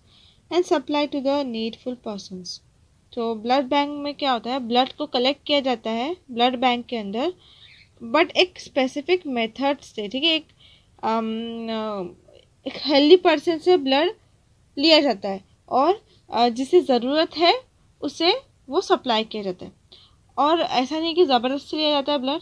and supply to the needful persons तो ब्लड बैंक में क्या होता है? ब्लड को कलेक्ट किया जाता है ब्लड बैंक के अंदर बट एक स्पेसिफिक मेथड से ठीक है? एक आम, एक हेल्दी पर्सन से ब्लड लिया जाता है और जिसे ज़रूरत है उसे वो सप्लाई किया जाता है। और ऐसा नहीं कि ज़बरदस्ती लिया जाता है ब्लड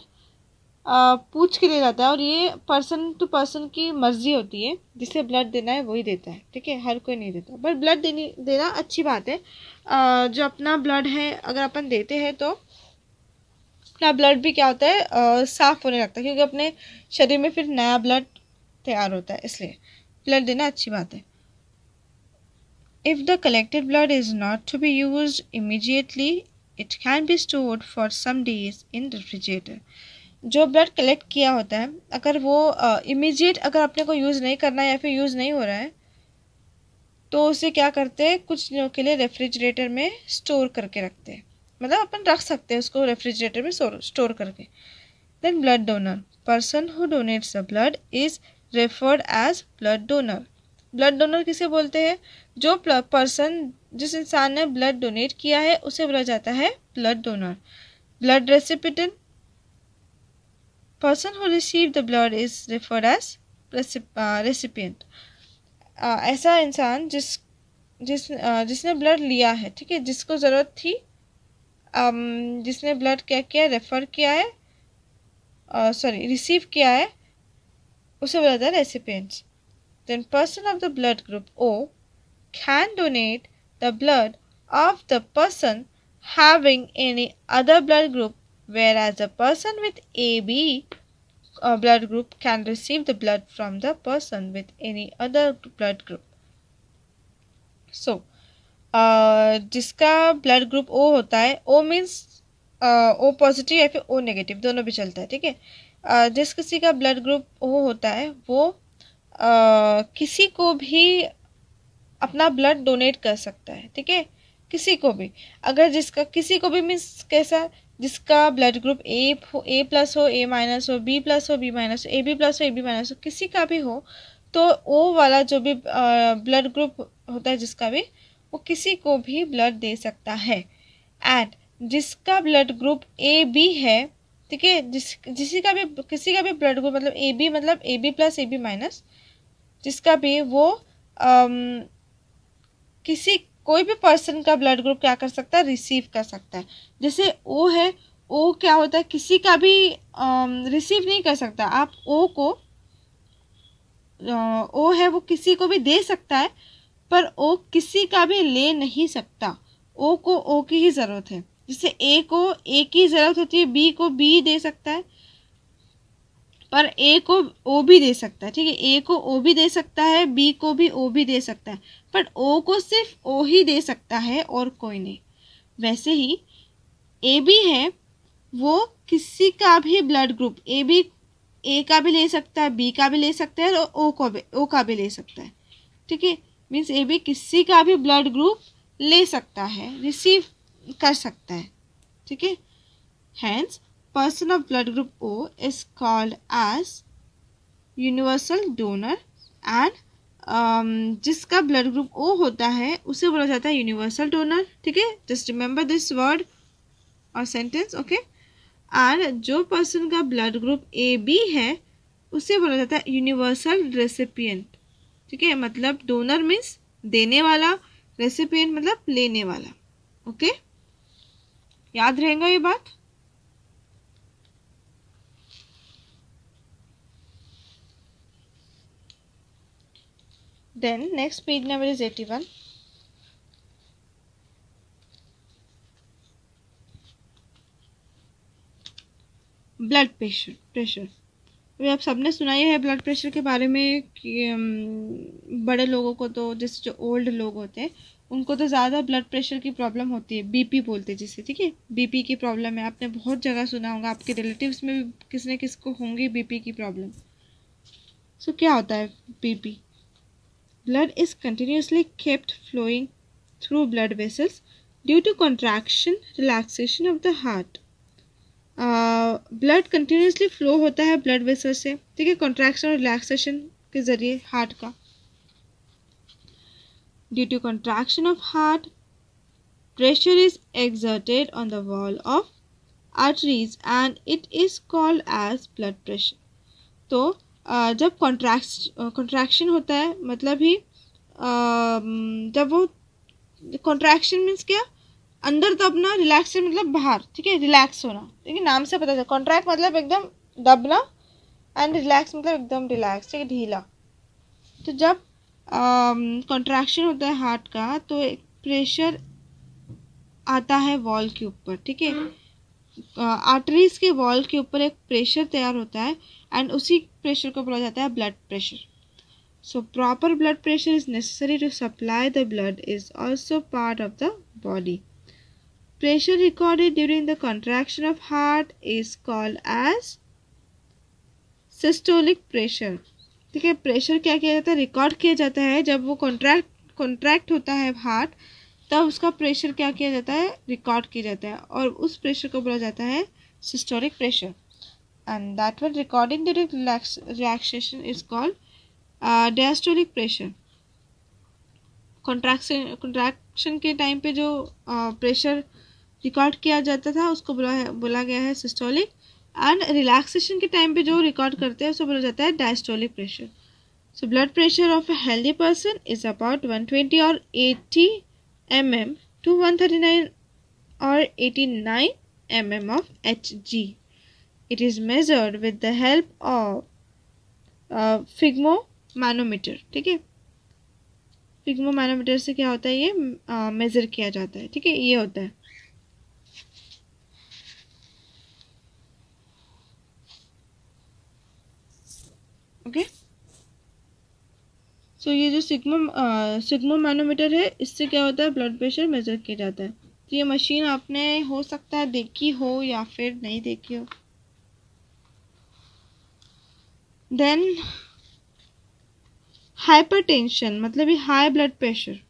पूछ के लिए जाता है और ये पर्सन टू पर्सन की मर्ज़ी होती है। जिसे ब्लड देना है वही देता है। ठीक है? हर कोई नहीं देता। बट ब्लड देनी देना अच्छी बात है। आ, जो अपना ब्लड है अगर अपन देते हैं तो अपना ब्लड भी क्या होता है? आ, साफ़ होने लगता है। क्योंकि अपने शरीर में फिर नया ब्लड तैयार होता है। इसलिए ब्लड देना अच्छी बात है। If the collected blood is not to be use immediately it can be stored for some days in refrigerator जो ब्लड कलेक्ट किया होता है, अगर वो इमीजिएट अगर अपने को यूज़ नहीं करना है या फिर यूज़ नहीं हो रहा है तो उसे क्या करते हैं, कुछ दिनों के लिए रेफ्रिजरेटर में स्टोर करके रखते हैं। मतलब अपन रख सकते हैं उसको रेफ्रिजरेटर में स्टोर करके। Then blood donor person who donates the blood is referred as blood donor blood donor किसे बोलते हैं? जो पर्सन जिस इंसान ने ब्लड डोनेट किया है, उसे बोला जाता है blood donor blood recipient person who received the blood is referred as recipient. Uh, ऐसा इंसान जिस जिस uh, जिसने ब्लड लिया है ठीक है जिसको ज़रूरत थी um, जिसने ब्लड क्या किया रेफ़र किया है सॉरी uh, रिसीव किया है उसे बोला जाता है recipients then person of the blood group O can donate the blood of the person having any other blood group whereas a person with AB uh, blood group can receive the blood from the person with any other blood group. So, uh, जिसका blood group O होता है O means O positive या फिर O negative दोनों भी चलता है ठीक है? Uh, जिस किसी का ब्लड ग्रुप ओ होता है वो uh, किसी को भी अपना ब्लड डोनेट कर सकता है ठीक है? किसी को भी। अगर जिसका किसी को भी मीन्स कैसा जिसका blood group A A plus हो ए माइनस हो बी प्लस हो बी माइनस हो ए बी प्लस हो ए बी माइनस हो किसी का भी हो तो ओ वाला जो भी ब्लड ग्रुप होता है जिसका भी वो किसी को भी ब्लड दे सकता है। एंड जिसका ब्लड ग्रुप ए बी है ठीक है जिस जिसी का भी किसी का भी ब्लड ग्रुप मतलब ए बी मतलब A B plus A B minus जिसका भी वो आम, किसी कोई भी पर्सन का ब्लड ग्रुप क्या कर सकता है? रिसीव कर सकता है। जैसे ओ है ओ क्या होता है? किसी का भी रिसीव नहीं कर सकता। आप ओ को ओ है, वो किसी को भी दे सकता है, पर ओ किसी का भी ले नहीं सकता। ओ को ओ की ही ज़रूरत है। जैसे ए को ए की ज़रूरत होती है बी को बी दे सकता है, पर ए को ओ भी दे सकता है। ठीक है ए को ओ भी दे सकता है बी को भी ओ भी दे सकता है। पर ओ को सिर्फ़ ओ ही दे सकता है और कोई नहीं। वैसे ही ए बी है वो किसी का भी blood group A B A का भी ले सकता है बी का भी ले सकता है और ओ को भी ओ का भी ले सकता है। ठीक है? मीन्स ए बी किसी का भी ब्लड ग्रुप ले सकता है रिसीव कर सकता है। ठीक है? Hence of blood group O is called as universal donor and um, जिसका ब्लड ग्रुप ओ होता है, उसे बोला जाता है यूनिवर्सल डोनर ठीक है? जस्ट रिमेंबर दिस वर्ड और सेंटेंस ओके और जो पर्सन का ब्लड ग्रुप ए बी है, उसे बोला जाता है यूनिवर्सल रेसिपियंट ठीक है? मतलब डोनर मीन्स देने वाला रेसिपियंट मतलब लेने वाला ओके याद रहेगा ये बात? Then, next page number is 81 blood pressure pressure अभी आप सबने सुना ही है ब्लड प्रेशर के बारे में कि बड़े लोगों को तो जैसे जो ओल्ड लोग होते हैं, उनको तो ज़्यादा ब्लड प्रेशर की प्रॉब्लम होती है। बीपी बोलते हैं जिसे, ठीक है? बीपी की प्रॉब्लम है। आपने बहुत जगह सुना होगा, आपके रिलेटिव्स में भी किसने किसको होंगी बीपी की प्रॉब्लम सो क्या होता है BP blood is continuously kept flowing through blood vessels due to contraction, relaxation of the heart. Blood continuously flow होता है ब्लड वेसल से। ठीक है कॉन्ट्रैक्शन और रिलैक्सेशन के ज़रिए हार्ट का। Due to contraction of heart pressure is exerted on the wall of arteries and it is called as blood pressure तो जब कॉन्ट्रैक्श कॉन्ट्रैक्शन होता है मतलब ही जब वो कॉन्ट्रैक्शन मीन्स क्या? अंदर दबना रिलैक्सेशन मतलब बाहर, ठीक है? रिलैक्स होना। ठीक है नाम से पता चलता कॉन्ट्रैक्ट मतलब एकदम दबना एंड रिलैक्स मतलब एकदम रिलैक्स ठीक है? ढीला। तो जब कॉन्ट्रैक्शन होता है हार्ट का तो एक प्रेशर आता है वॉल के ऊपर, ठीक है? आर्टरीज के वॉल के ऊपर एक प्रेशर तैयार होता है। एंड उसी प्रेशर को बोला जाता है blood pressure so proper blood pressure is necessary to supply the blood is also part of the body pressure recorded during the contraction of heart is called as systolic pressure ठीक है pressure क्या किया जाता है? Record किया जाता है। जब वो कॉन्ट्रैक्ट कॉन्ट्रैक्ट होता है हार्ट तब उसका प्रेशर क्या किया जाता है? रिकॉर्ड किया जाता है। और उस प्रेशर को बोला जाता है systolic pressure and that one recording during relaxation is called diastolic pressure contraction contraction के टाइम पे जो प्रेशर uh, रिकॉर्ड किया जाता था उसको बोला बोला गया है सिस्टोलिक एंड रिलैक्सेशन के टाइम पे जो रिकॉर्ड करते हैं उसको बोला जाता है diastolic pressure so blood pressure of a healthy person is about 120 और 80 mm to 139 or 89 mm of Hg. It is measured with the help of uh, sphygmomanometer ठीक है? फिग्मोमैनोमीटर से क्या होता है ये? मेज़र किया जाता है ठीक है? ये होता है। ओके? सो ये जो सिग्मो सिग्मो मैनोमीटर है इससे क्या होता है? ब्लड प्रेशर मेज़र किया जाता है। तो ये मशीन आपने हो सकता है देखी हो या फिर नहीं देखी हो। देन हाइपरटेंशन मतलब ये high blood pressure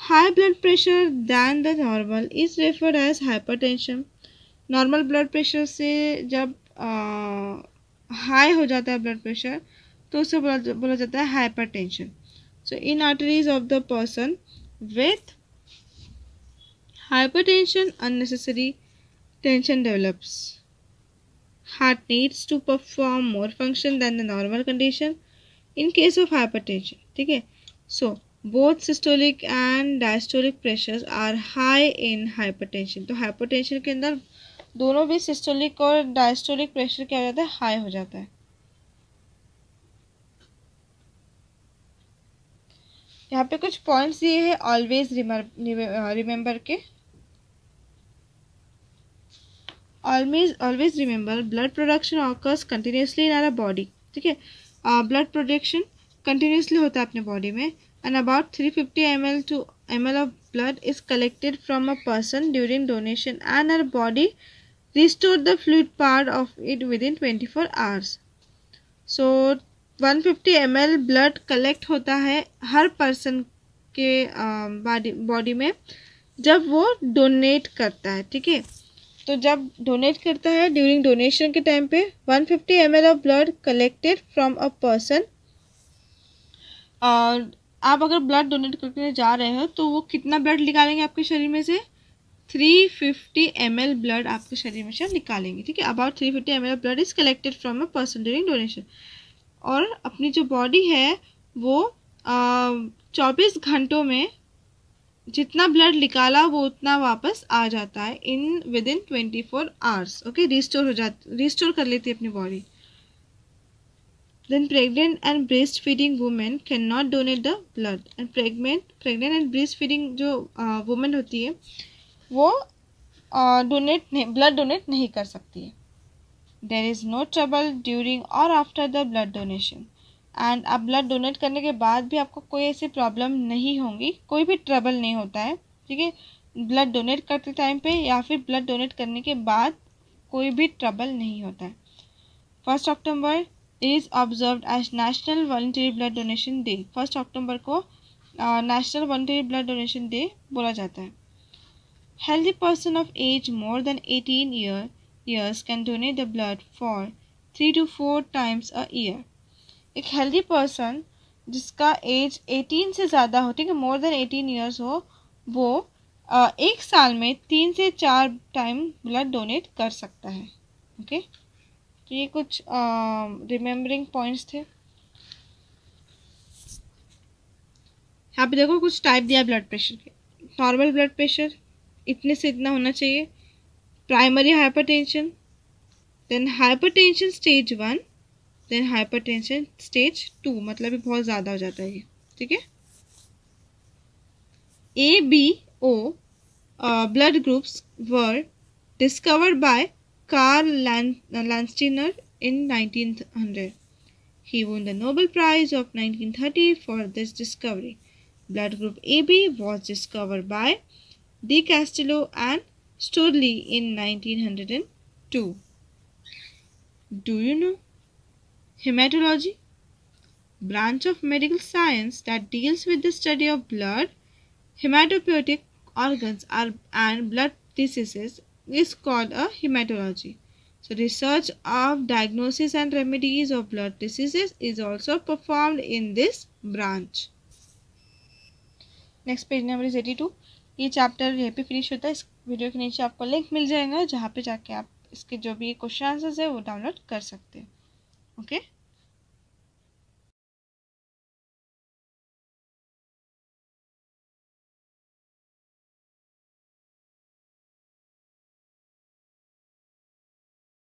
high blood pressure than the normal is referred as hypertension normal blood pressure से जब हाई हो जाता है ब्लड प्रेशर तो उसे बोला बोला जाता है hypertension so in arteries of the person with hypertension unnecessary tension needs to perform more function than the normal condition in case of hypertension ठीक है? So both systolic and diastolic pressures are high in hypertension तो hypertension के अंदर दोनों भी systolic और diastolic pressure क्या हो जाता है? हाई हो जाता है। यहाँ पे कुछ पॉइंट्स दिए हैं ऑलवेज रिमेंबर के। Always always remember blood production occurs continuously in our body ठीक है? ब्लड प्रोडक्शन कंटिन्यूसली होता है अपने बॉडी में and about three fifty M L to M L of blood is collected from a person during donation and our body restore the fluid part of it within twenty four hours so 150 fifty M L blood collect होता है हर person के body body में, जब वो donate करता है, ठीक है? तो जब डोनेट करता है ड्यूरिंग डोनेशन के टाइम पे 150 fifty M of blood collected from a person आप अगर ब्लड डोनेट करके जा रहे हो तो वो कितना ब्लड निकालेंगे आपके शरीर में से? 350 फिफ्टी ब्लड आपके शरीर में से निकालेंगे, ठीक है? About 350 fifty M blood is collected from a person during donation और अपनी जो बॉडी है, वो चौबीस घंटों में जितना ब्लड निकाला वो उतना वापस आ जाता है in within twenty four hours okay restore हो जाती रिस्टोर कर लेती है अपनी body then pregnant and breast feeding women can not donate the blood and pregnant pregnant and breast feeding जो वुमेन होती है, वो डोनेट नहीं ब्लड डोनेट नहीं कर सकती है। There is no trouble during और after the blood donation and आप ब्लड डोनेट करने के बाद भी आपको कोई ऐसी प्रॉब्लम नहीं होंगी, कोई भी ट्रबल नहीं होता है, ठीक है? ब्लड डोनेट करते टाइम पे या फिर ब्लड डोनेट करने के बाद कोई भी ट्रबल नहीं होता है। First October is observe as national voluntary blood donation day first October को national voluntary blood donation day बोला जाता है। Healthy person of age more than eighteen year years can donate the blood for three to four times a year एक healthy person जिसका age eighteen से ज़्यादा हो ठीक है मोर देन एटीन ईयर्स हो वो आ, एक साल में तीन से चार टाइम ब्लड डोनेट कर सकता है ओके तो ये कुछ रिमेम्बरिंग पॉइंट्स थे। यहाँ पे देखो कुछ टाइप दिया ब्लड प्रेशर के। नॉर्मल ब्लड प्रेशर इतने से इतना होना चाहिए। Primary hypertension then hypertension stage one then hyper stage two मतलब ये बहुत ज़्यादा हो जाता है ठीक है? A B O blood groups were discovered by Karl Landsteiner in 1900 he won the Nobel prize of 1930 for this discovery blood group A B was discover by De Castello and Sturli in 1902 do you know Hematology, branch of medical science that deals with the study of blood, hematopoietic organs are, and blood diseases is called a hematology. So research of diagnosis and remedies of blood diseases is also performed in this branch. Next page number is 82. ये chapter यहाँ पे finish होता है इस video के नीचे आपको link मिल जाएगा जहाँ पे जाके आप इसके जो भी क्वेश्चन आंसर्स है वो डाउनलोड कर सकते हैं ओके okay?